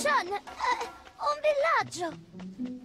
Dashan, è un villaggio.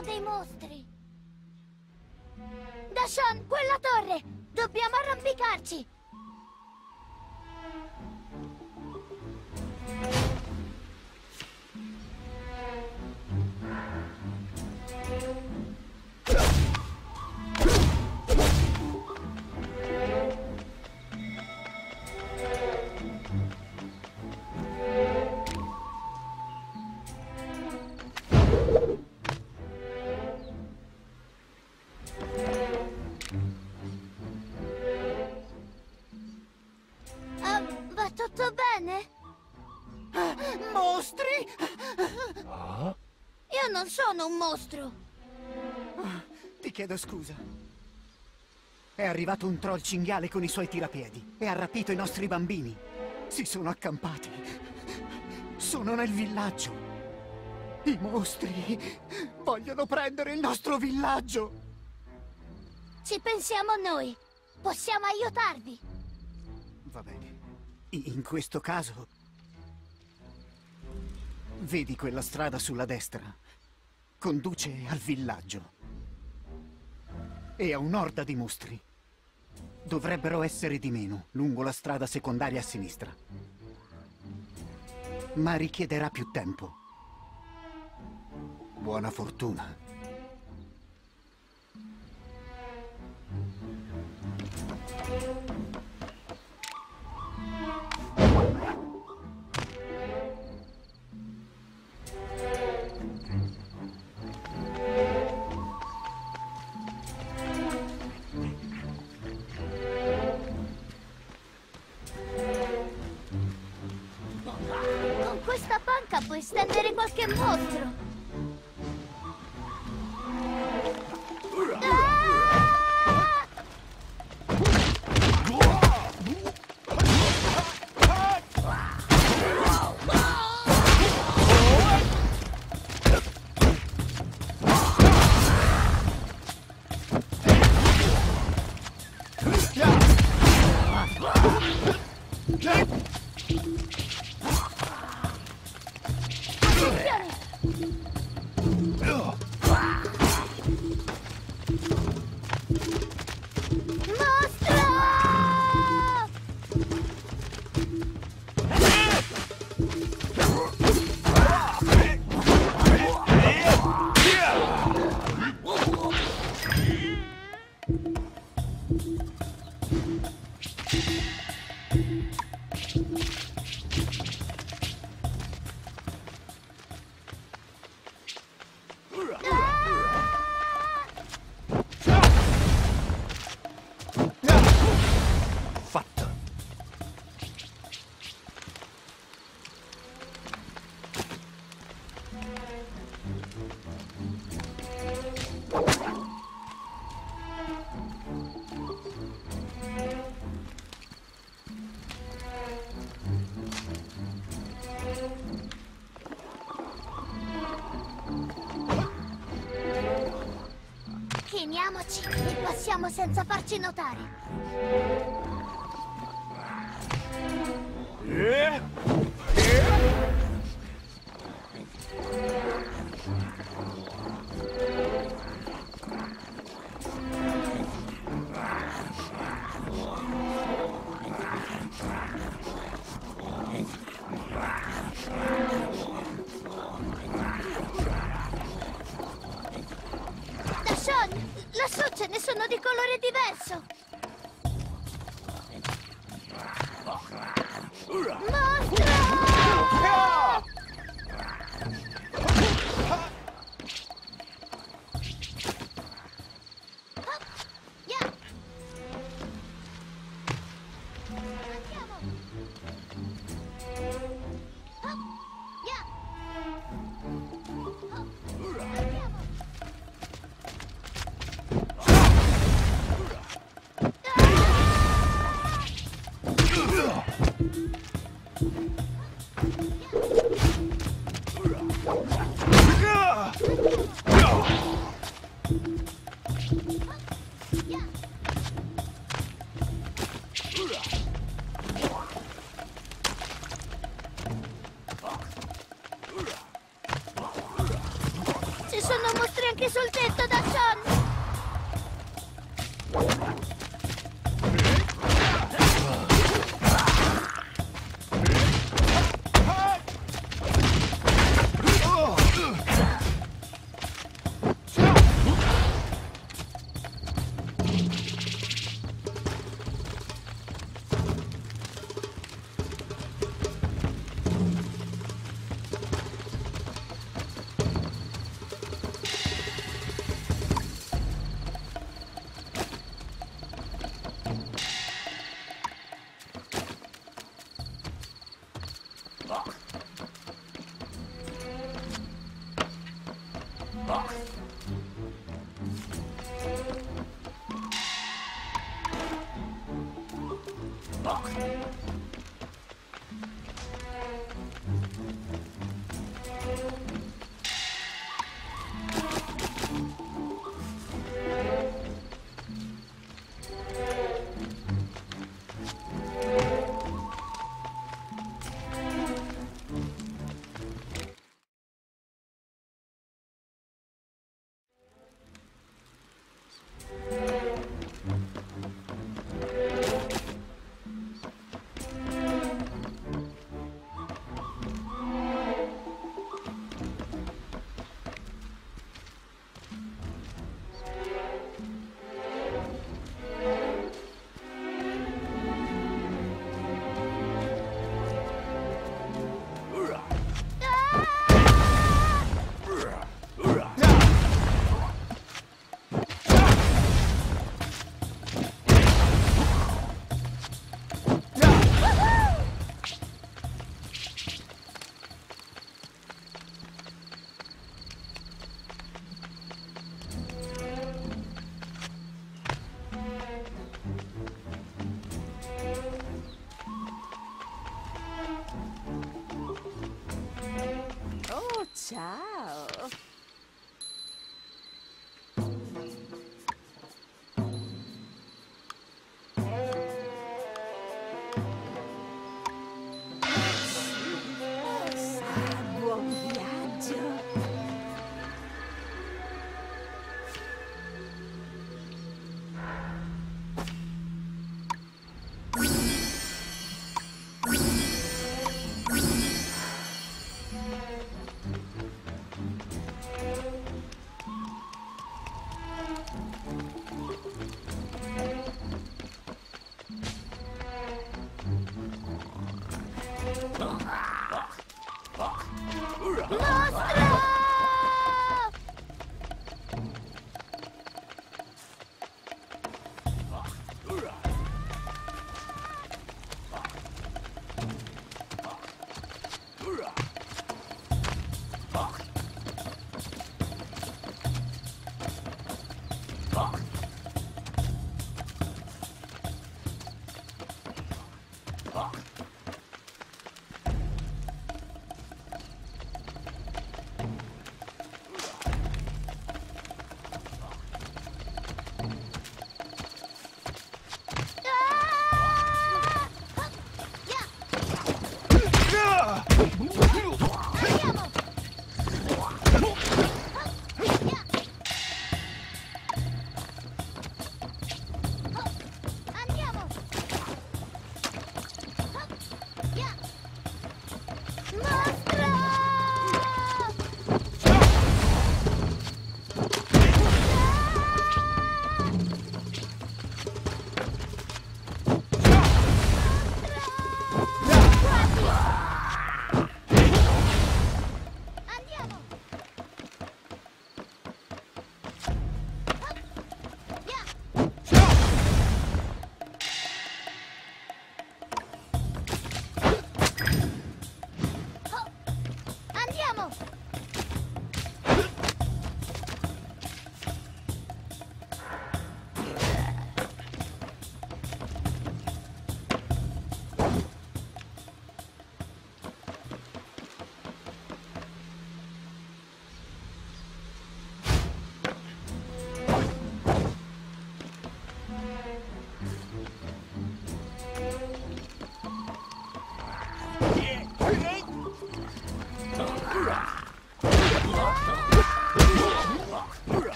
とても sono un mostro. Ti chiedo scusa. È arrivato un troll cinghiale con i suoi tirapiedi e ha rapito i nostri bambini. Si sono accampati. Sono nel villaggio. I mostri vogliono prendere il nostro villaggio. Ci pensiamo noi. Possiamo aiutarvi. Va bene. In questo caso... Vedi quella strada sulla destra? Conduce al villaggio. E a un'orda di mostri. Dovrebbero essere di meno, lungo la strada secondaria a sinistra. Ma richiederà più tempo. Buona fortuna. Con qualche mostro. Mostro! Chiniamoci e passiamo senza farci notare. Di colore diverso! Mostro!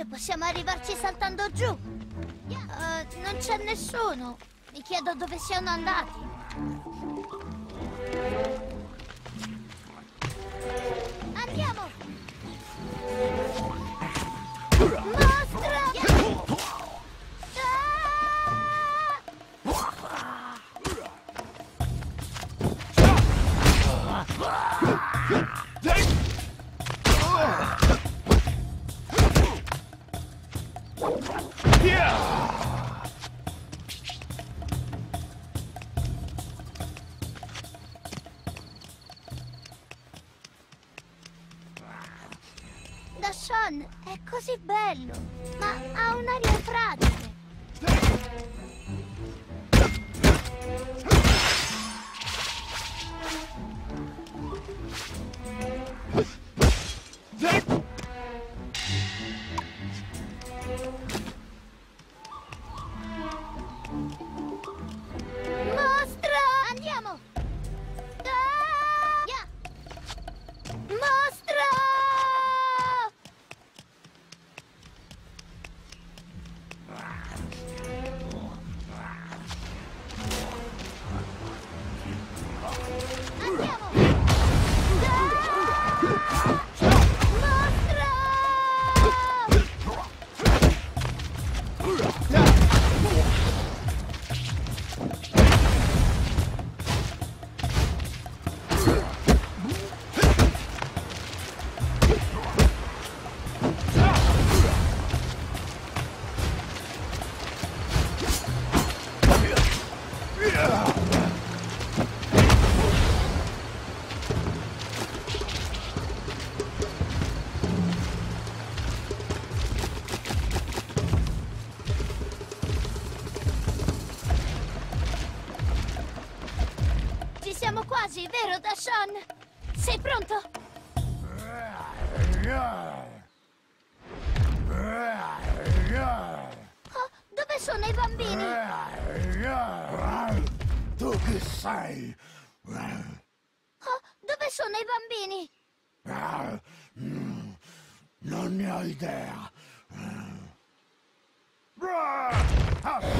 Probabilmente possiamo arrivarci saltando giù. Eh, non c'è nessuno. Mi chiedo dove siano andati. Sei pronto? Oh, dove sono i bambini? Tu chi sei? Oh, dove sono i bambini? Non ne ho idea. Bene,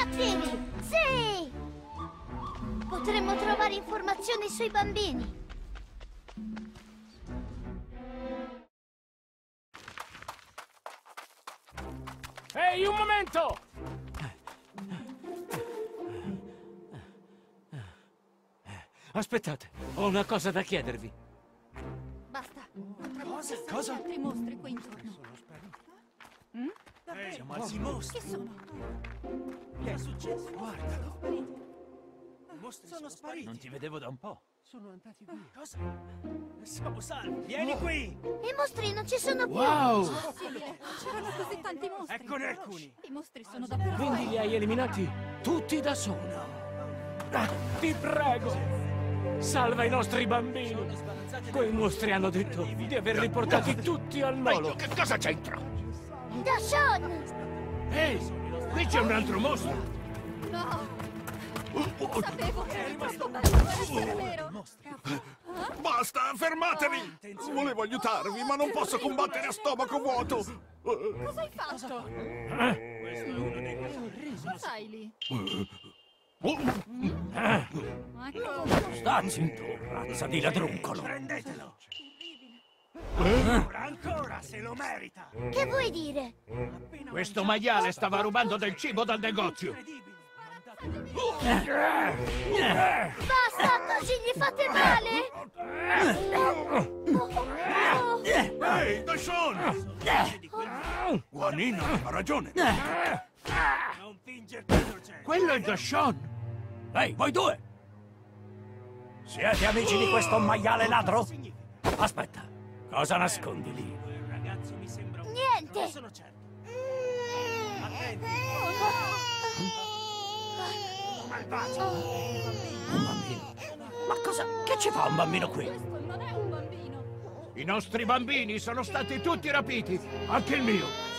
cattivi! Sì! Potremmo trovare informazioni sui bambini. Ehi, un momento! Aspettate, ho una cosa da chiedervi. Basta. Cosa? Cosa? Altri mostri qui intorno. Siamo al mostri. Chi sono? Che è successo? Guardalo. I mostri sono, spariti. Non ti vedevo da un po'. Sono andati via. Cosa? Siamo salvi. Vieni qui. I mostri non ci sono più. Wow! Possibile? C'erano così tanti mostri. Eccone alcuni. I mostri sono davvero Quindi li hai eliminati tutti da solo. Ah, ti prego! Salva i nostri bambini! Quei mostri hanno detto di averli portati tutti al molo. che cosa c'entra? Da Sean! Ehi, qui c'è un altro mostro. No! Sapevo che era troppo bello essere vero. Basta, fermatevi. Volevo aiutarvi, ma non posso combattere a stomaco vuoto. Cosa hai fatto? Cos'hai lì? Ecco. Sta zitto, razza di ladruncolo! Prendetelo. Ancora, se lo merita. Che vuoi dire? Questo maiale stava rubando del cibo dal negozio. Basta, così gli fate male! Ehi, Dashon! Guanino ha ragione. Non fingerti Quello è Dashon. Ehi, voi due! Siete amici di questo maiale ladro? Aspetta, cosa nascondi lì? Niente! Un bambino? Ma cosa? Che ci fa un bambino qui? Questo non è un bambino. I nostri bambini sono stati tutti rapiti, anche il mio.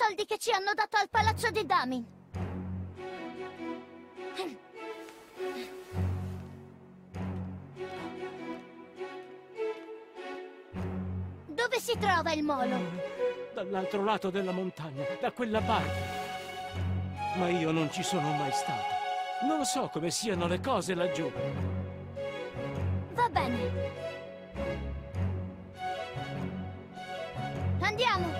Soldi che ci hanno dato al palazzo di Damin. Dove si trova il molo? Dall'altro lato della montagna, da quella parte. Ma io non ci sono mai stato. Non so come siano le cose laggiù. Va bene. Andiamo.